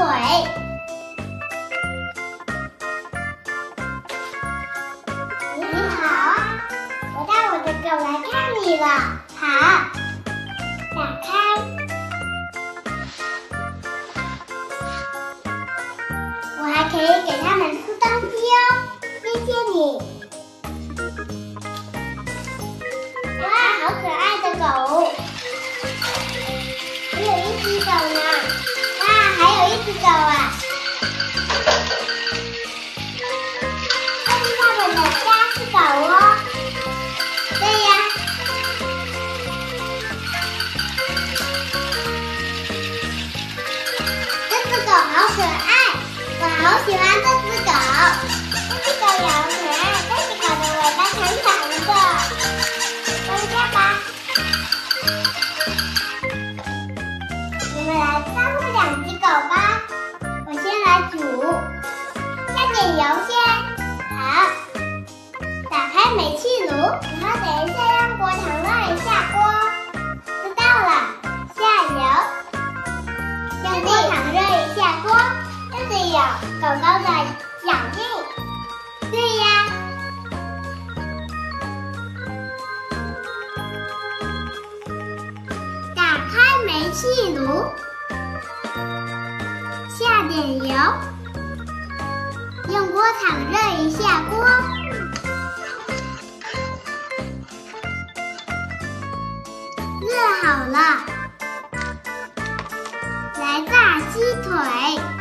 腿。你好，我带我的狗来看你了。好，打开。我还可以给它们吃东西哦，谢谢你。是狗啊！这是它们的家是狗哦。对呀。这只狗好可爱，我好喜欢这只狗。这只狗也好可爱，点油先。好，打开煤气炉，然后等一下让锅糖热一下锅。知道了，下油。让锅糖热一下锅，这里有狗狗的脚印。对呀。打开煤气炉，用锅铲热一下锅。热好了，来炸鸡腿。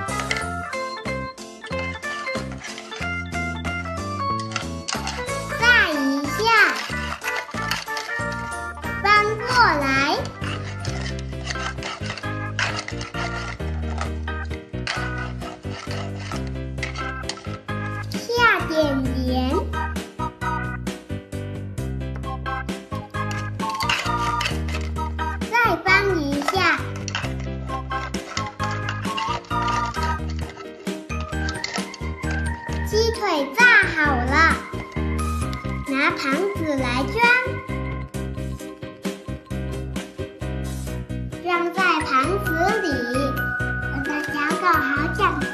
盘子来装，装在盘子里。我的小狗好讲鸡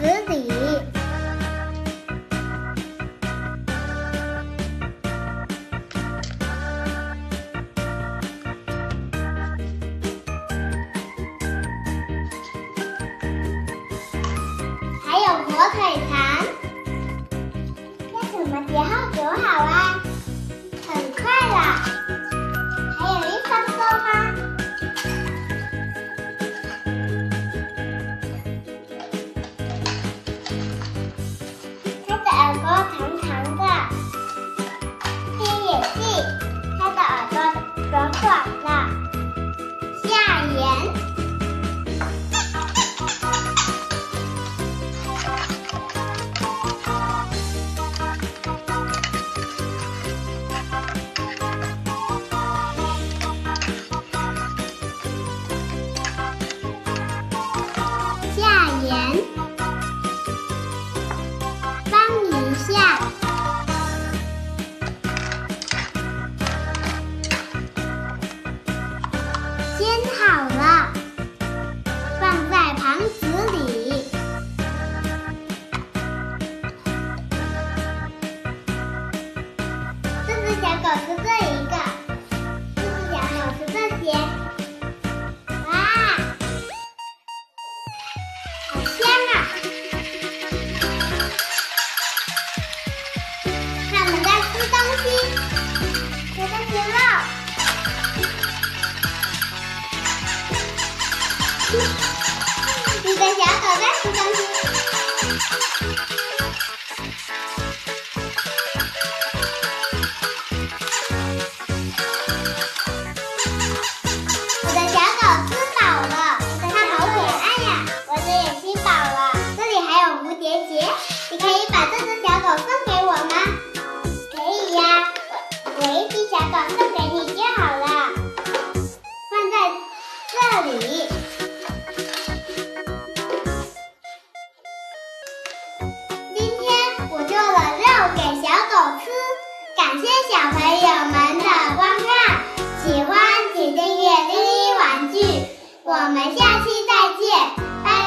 子里。小朋友们的观看，喜欢请订阅丽丽玩具，我们下期再见。拜。